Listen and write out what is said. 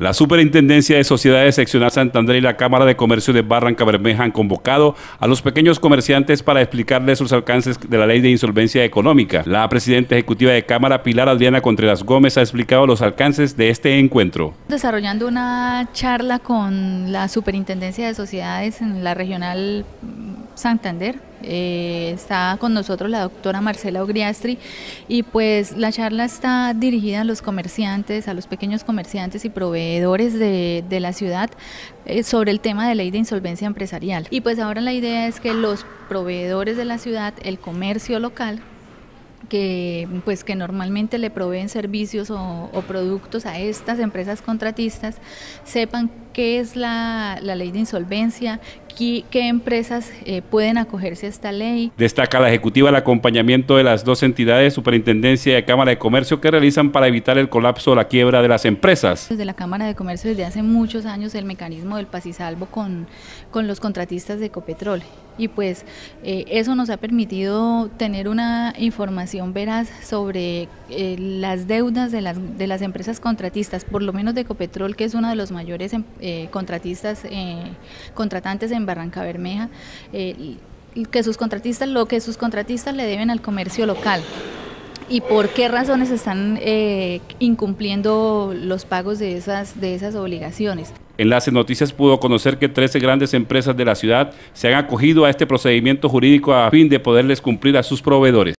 La Superintendencia de Sociedades Seccional Santander y la Cámara de Comercio de Barranca Bermeja han convocado a los pequeños comerciantes para explicarles los alcances de la ley de insolvencia económica. La presidenta ejecutiva de Cámara, Pilar Adriana Contreras Gómez, ha explicado los alcances de este encuentro. Desarrollando una charla con la Superintendencia de Sociedades en la regional Santander. Eh, está con nosotros la doctora Marcela Ogriastri y pues la charla está dirigida a los comerciantes, a los pequeños comerciantes y proveedores de, la ciudad eh, sobre el tema de ley de insolvencia empresarial. Y pues ahora la idea es que los proveedores de la ciudad, el comercio local, que pues que normalmente le proveen servicios o, productos a estas empresas contratistas sepan qué es la, ley de insolvencia, qué, qué empresas eh, pueden acogerse a esta ley. Destaca la ejecutiva el acompañamiento de las dos entidades, Superintendencia y Cámara de Comercio, que realizan para evitar el colapso o la quiebra de las empresas. Desde la Cámara de Comercio desde hace muchos años el mecanismo del paz y salvo con, con los contratistas de Ecopetrol y pues eh, eso nos ha permitido tener una información veraz sobre eh, las deudas de las, de las empresas contratistas, por lo menos de Ecopetrol, que es uno de los mayores em, eh, contratistas, contratantes en Barranca Bermeja, que sus contratistas, lo que sus contratistas le deben al comercio local y por qué razones están incumpliendo los pagos de esas, de esas obligaciones. Enlace Noticias pudo conocer que 13 grandes empresas de la ciudad se han acogido a este procedimiento jurídico a fin de poderles cumplir a sus proveedores.